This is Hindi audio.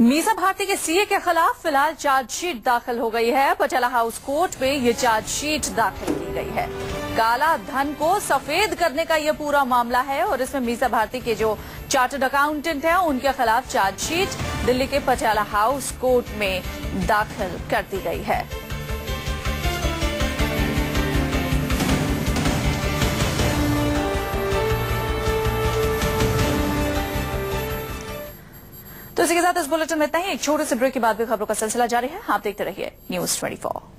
मीसा भारती के सीए के खिलाफ फ़िलहाल चार्जशीट दाखिल हो गई है। पटियाला हाउस कोर्ट में ये चार्जशीट दाखिल की गई है। काला धन को सफ़ेद करने का ये पूरा मामला है और इसमें मीसा भारती के जो चार्टर्ड अकाउंटेंट हैं, उनके खिलाफ चार्जशीट दिल्ली के पटियाला हाउस कोर्ट में दाखिल कर दी गई है। तो इसी के साथ इस बुलेटिन में इतना ही। एक छोटे से ब्रेक के बाद भी खबरों का सिलसिला जारी है। आप देखते रहिए न्यूज़ 24